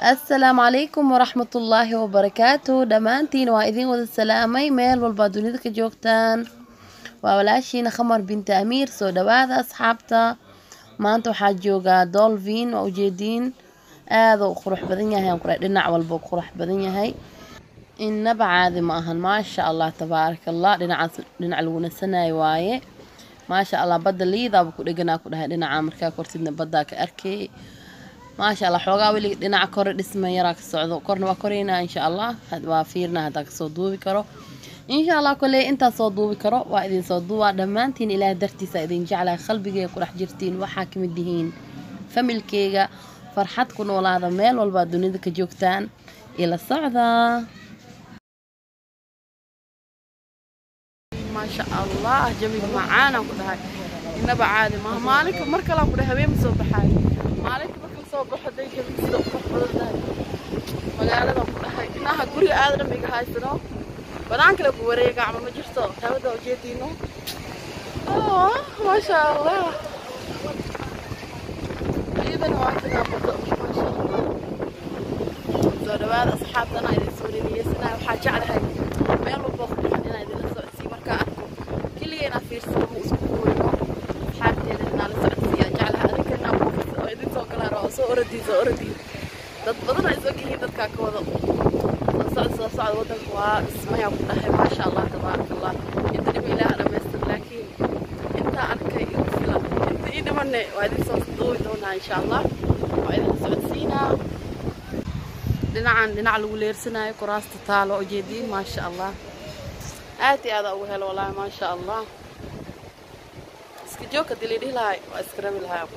assalaamu calaykum waraxmatullaahi wabarakaatu dhammaantiin waa idiin wada salaamay meel walbaa dunida ka joogtaan. Waa walaashiina khamar binti amiir soo dhawaada asxaabta. Maanta waxaa joogaa dolvin waa ujeediin aada u qurux badan yahay dhinac walba qurux badan yahay. Inaba caadi ma ahan maasha allah tabaaraka allah dhinacaas dhinac lagu nasanayo waaye. Maasha allah badda liidaaba ku dheganaa ku dhahay dhinaca markaa kortidna baddaa ka arkay maasha allah xoogaa weli dhinaca kore dhisma yaraa ka socdo. Korna waa koreynaa insha allah waa fiirna haddaa ka soo duubi karo. Insha allah koley intaa soo duubi karo waa idin soo duubaa dhammaantiin ilaah dartiisa idin jeclahay qalbigeyga ku dhex jirtiin waxaa ka mid yihiin. Familkeyga farxad ku noolaada meel walbaa dunida ka joogtaan. Ila socda. Maasha allah jawiga macaanaan ku dhahay. Inaba caadi maaha maalinka mar kalaan ku dhahay habeen ma soo baxaay maalinka soo baxo daygan sida qurux badan magaalada ku dhahay inaha guri aadan iga haysano banaan kale ku wareega ama ma jirto hawada ujeediino ما شاء الله تقريبا وقتنا بالضبط ما شاء الله soo dhawaada asxaabtana idin soo dhegeysanaya waxaa jeclahay لكن إيه إن شاء الله. وإذا نعم، نعم، كراس ما شاء الله. آتي هذا أول والله ما شاء الله. اسكت جوكت اللي دي لهاي واسكرمي لهاي أبو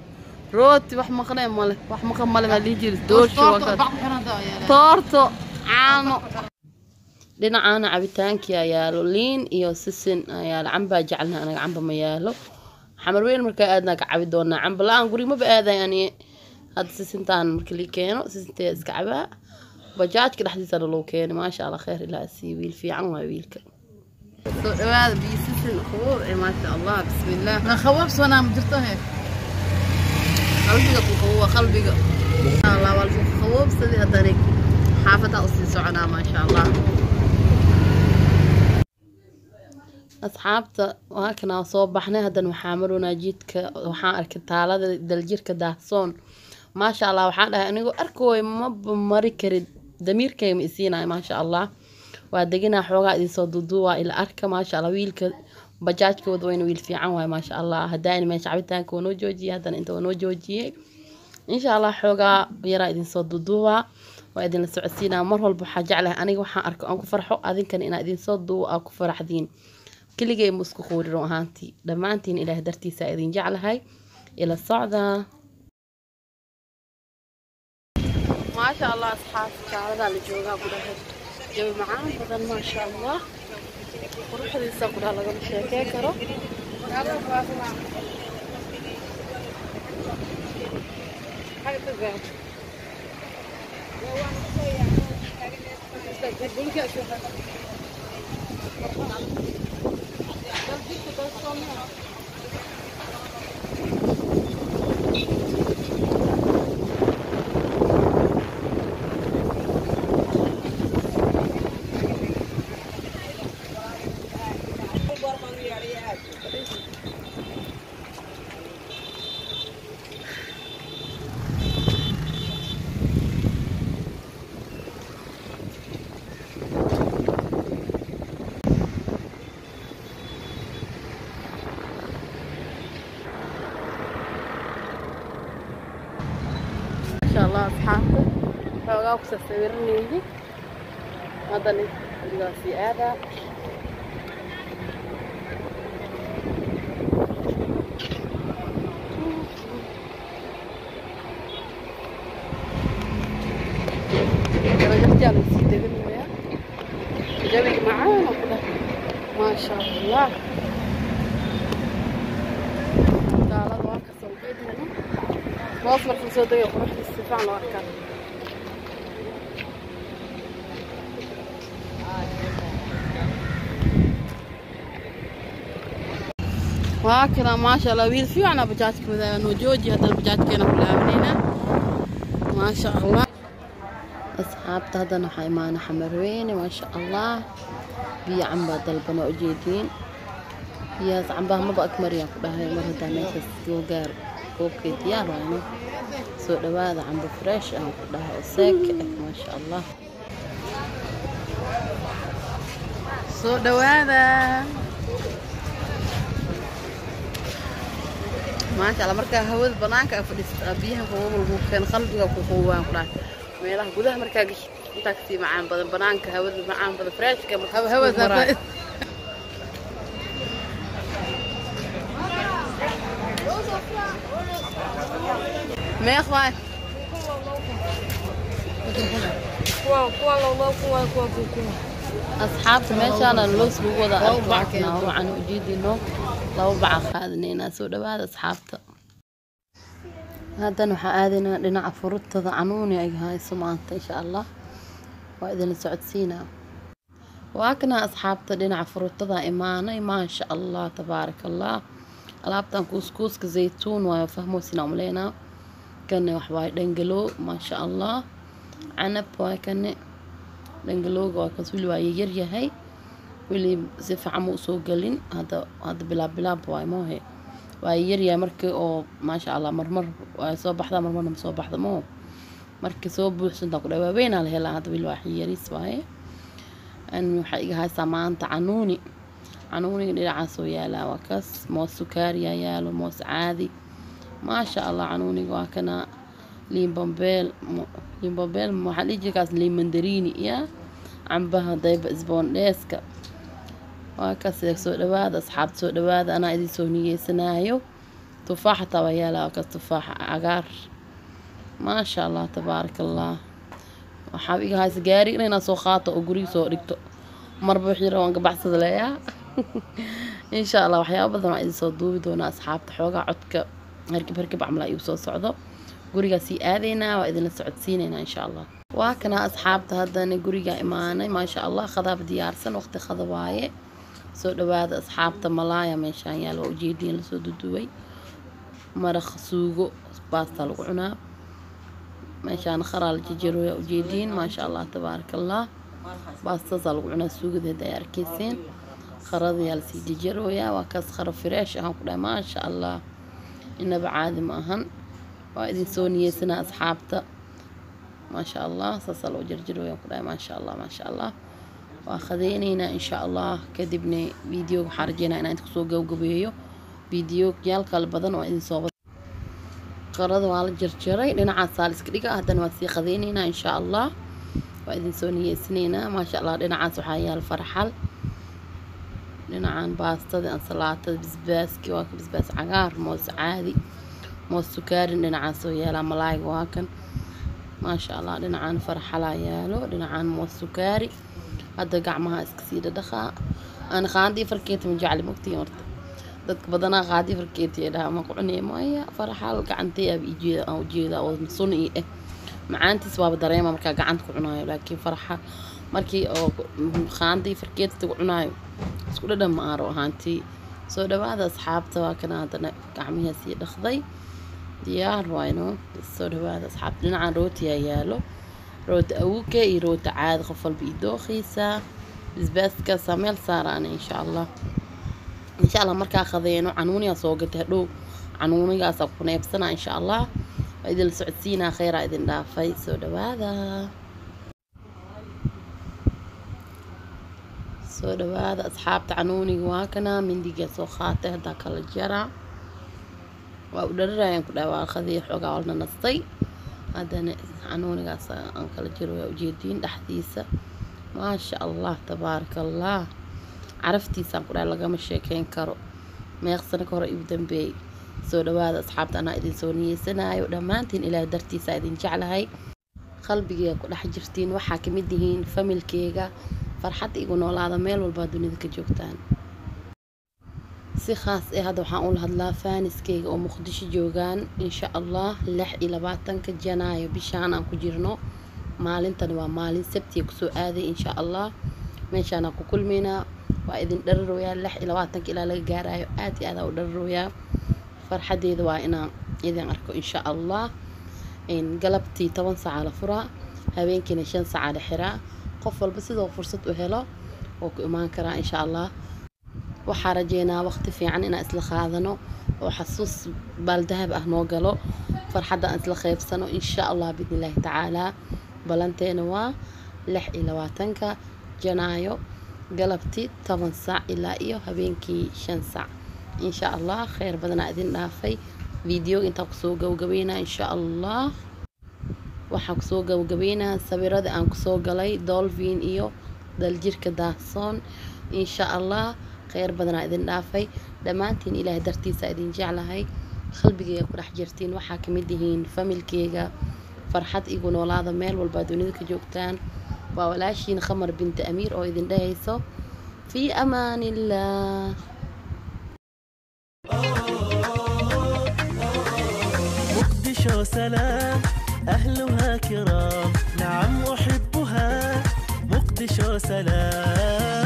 rooti wax maqnee male wax maqan male baa dhihi jiri dooshi caano. Dhinacaana cabitaankii ayaalo liin iyo sisin ayaalo cambaa jecelna anaga camba ma yaalo xamar weyn markaa aadnaa ka cabi doonaa camba la'aan gurimaba aaday ani. Hadda sisintaan marka lii keeno sisinteeda iska cabaa. Bajaajka dhexdiisana loo keenay maasha allah kheer ilaa sii wiil fiican waa wiilka. Soo dhawaada biyo sisin qaboob ee maasha allah bismillaah na qaboobsanaa ma jirto hee qalbiga ku qalbiga. Allah waa la soo qaboobsaday haddana xaafadaa u sii soconaa maasha allah asxaabta waa kanaa soo baxnay haddana waxaa maroonaa jidka waxaan arkay taalada daljirka daahsoon maasha allah waxaan dhahay anigoo arkooy maba mari karin damiirkay ma isiinayo maasha allah waa deganaa xoogaa idin soo duduwaa ila arka maasha allah wiilka bajaajka wada wayna wiil fiican waay maasha allah haddaani meesha cabitaanka waa noo joojiyey haddana inta waa joojiyey insha allah xoogaa yaraa idin soo duduwaa waa idinla socodsiinaa mar walba waxaa jeclahay aniga waxaan arko aan ku farxo adinkana inaa idin soo duubo aa ku faraxdiin. Keligay ma isku quuri run ahaantii. Dhammaantiin ilaah dartiisa idin jeclahay. Ila socda. Maasha allah asxaabta taaladaa la joogaa kudhahay jawi macaan badan maasha allah quruxdiisa kudhaha lagama sheekey karo maasha allah الله أصحابكم فوقاك سصورني هذا القاسي هذا. رجعت على السيدة بالمياه جابك معانا كده ما شاء الله. تعالى معك صوتي هنا واصبر في صوتي وخرجت له أكثر ما شاء الله. ويل فيو على بجاتك مثلا؟ وجوجي هذا البجات كينا كلها منينا ما شاء الله. أصحاب تهدنا حيمان حمروين ما شاء الله. بي عم بدلبنا وجيدين يا عم بها ما بأك مريم. بها مرة ثانية في السوق كوكي ديار وينو سو هذا عم بفريش أو كلها ساك ما شاء الله سو هذا maasha alla markaa hawada banaanka a fadhiista biyaha qabooba lagu keen qalbiga ku qabowaan ku dhahay meelaha gudaha markaa gashi intaa kasii macaan badan banaanka hawada macaan badan freeshka hawada ما يا إخوان. أصحاب ما شاء الله اللوس بوضع اربعتنا هو عن وجيد إنه لو بعض خاذني ناس ودبا هذا أصحابته. هذا نوح اذن لنا عفرت تضعنوني اي هاي سمعت إن شاء الله. واذن سعد سينا. وأكنا اصحاب تدين عفرت تضع ايمان ما ان شاء الله تبارك الله. الابتن كوسكوس زيتون وفهموا سينا ملينا umaleynaa kane waxwaay dhangalow maasha allah canab waay kane dhangalowga waa kaas weli waa yaryahay weli si fiican ma usoo gelin hadda hadda bilaab bilaab waay moohe waa yaryahay markii oo maasha allah marmar waa soo baxdaa marmarna ma soo baxda moo markii soo buuxsantaa ku dhaa waaweynaa la helaa hadda weli waa yariis waaye waxaa iga haysaa maanta canuuni canuuniga dhinacaasoo yaalaa waa kaas moos sukaariyaa yaalo moos caadi maasha allah canuuniga waa kana. Liimbambeel liimbambeel waxaa dhihi jirkaas liimandariini ya. Cambaha dayba isboondheeska waa kaas soo dhawaada asxaabta soo dhawaada anaa idin soo niyeysanaayo tufaax xataa waa kaas tufaaxa cagaar. Maasha allah tabaaraka allah waxaa iga haysa gaari inaad soo qaato oo guriga soo dhigto. Marba wixii rabaan gabacsada leeyaa insha allah waxyaaba badan waa idin soo duubi doonaa asxaabta xoogaa codka hargib hargib camla igu soo socdo. Gurigaa sii aadaynaa waa idinla socodsiinaynaa insha allah waa kana asxaabta haddana guriga imaanay maasha allah khadaab diyaarsan waqti khada waaye. Soo dhawaada asxaabta malaaya meeshaan yaal waa ujeediin la soo duduway. Maraq suugo baasta lagu cunaa. Meeshaan qaraa la jajarooyaa ujeediin maasha allah tabaaraka allah baastaasaa lagu cunaa suugadeeda ay arkayseen qaradayaa la sii jajarooyaa waa kaas qaro fireesh ahaan ku dhahay maasha allah inaba caadi ma ahan. Waa idin soo niyeysanaa asxaabta. Maasha allah saasaa loo jarjarooyaa ku dhahay. Maasha allah maasha allah waa khadeynaynaa insha allah kadibna videoga waxaa rajeynaa inaan idinku soo gabgabeeyo video yaal kale badan oo idin soo qarada waa la jarjaray. Dhinacaasaa la iska dhiga. Haddana waa sii khadeynaynaa insha allah waa idin soo niyeysanaynaa maasha allah dhinacaas waxaa yaal farxal dhinacan baastada ansalaatada bisbaaski waa ka bisbaas cagaar moos caadi moos sukaarin dhinacaasoo yaalaa malaayga waa kan maasha allah dhinacaan farxalaa yaalo dhinacaan moos sukaari hadda gacmaha iska sii dhadhaqaa aan qaandii farkeeta ma jecli mogtiin horta dadka badanaa qaadii farkeeta ee ma ku cunaya maya farxal gacantay aaba ijeeda aan ujeeda oo sun eh macaantiis waaba dareema markaa gacanta ku cunaayo laakiin farxa markii oo qaandii farkeeta ku cunaayo isku dhadhan ma aaro ahaantii. Soo dhawaada asxaabta waa kana haddana gacmihaa sii dhaqday. Diyaar wayno. Soo dhawaada asxaabta dhinacan rootiyaa yaalo rooti awuke iyo rooti caadi qof walba ii dooqiisa bisbaaskaasaa meel saaraana insha allah insha allah markaa qadeeno canuuniyaa soo gatay hadhow. Canuunigaasaa ku neebsanaa insha allah waa idinla socodsiinaa kheyraa idin dhaafay. Soo dhawaada soo dhawaada asxaabta canuuniga waa kana mindigaa soo qaatay haddaa kala jaraa waa u dhararayaan ku dhaha waa qadii xoogaa walna nastay haddana canuunigaas aan kala jiro waa ujeediin dhexdiisa. Maasha allah tabaaraka allah caraftiisaan ku dhaha lagama sheekeyn karo. Meeqsano ka hore igu dambeeyey soo dhawaada asxaabta anaa idin soo niyeysanaayo dhammaantiin ilaah dartiisa idin jeclahay. Qalbigeega ku dhex jirtiin waxaa ka mid yihiin familkeyga farxad igu noolaada meel walbaa dunida ka joogtaan. Si khaas ee hadda waxaan ula hadlaa faaniskeyga oo muqdisho joogaan insha allah lix iyo labaatanka janaayo bishaan aan ku jirno. Maalintan waa maalin sabtiga ku soo aaday insha allah meeshaanaan ku kulmaynaa waa idin dhararooyaa. Lix iyo labaatanka ilaa laga gaarayo aad iyo aadaa u dhararooyaa. Farxadeeda waa inaan idin arko insha allah galabtii toban saaca la furaa habeenkiina shan saaca la xiraa qof walba sidoo fursad u helo oo ku imaan karaa insha allah. Waxaa rajeynaa waqti fiican inaan isla qaadano oo xasuus baaldahab ah noo galo. Farxadda aan isla qeybsano insha allah biidni illaahi tacaalaa. Balanteena waa lix iyo labaatanka janaayo galabtii toban saac ilaa iyo habeenkii shan saac. Insha allah kheyr badanaa idin dhaafay. Videoga intaa ku soo gabagabeynaa insha allah waxaa ku soo gabagabeynayaa sawiradii aan ku soo galay dolvin iyo daljirka daahsoon insha allah kheyr badanaa idin dhaafay. Dhammaantiin ilaahay dartiisa idin jeclahay. Qalbigeyga ku dhex jirtiin waxaa ka mid yihiin familkeega farxad igu noolaada meel walbaa dunida ka joogtaan. Waa walaashiin khamar binti amiir oo idin dhahayso. Fii amaanillah. Muqdisho أهلها كرام. نعم أحبها. مقدشو سلام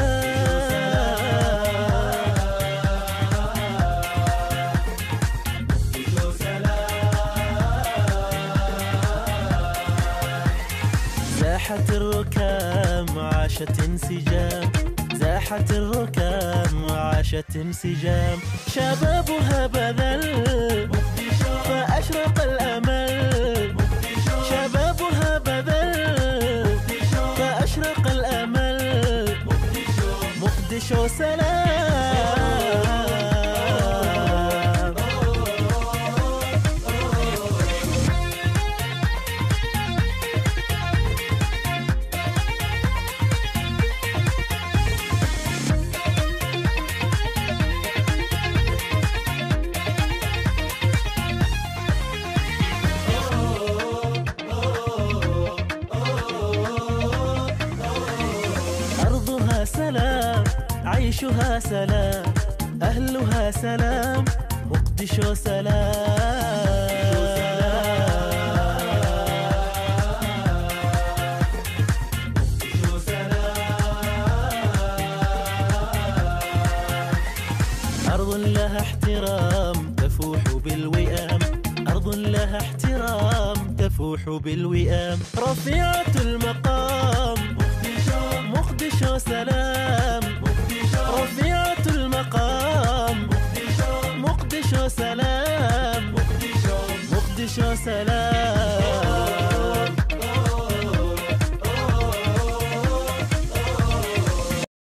زاحت الركام عاشت انسجام. زاحت الركام وعاشت انسجام. شبابها بذل. فأشرق الأمل. kardeş olsalar عيشها سلام أهلها سلام مقدشو سلام. أرض لها احترام تفوح بالوئام أرض لها احترام تفوح بالوئام. رفيعة المقام مقدشو سلام رفيعة المقام. مقدشو سلام. مقدشو سلام.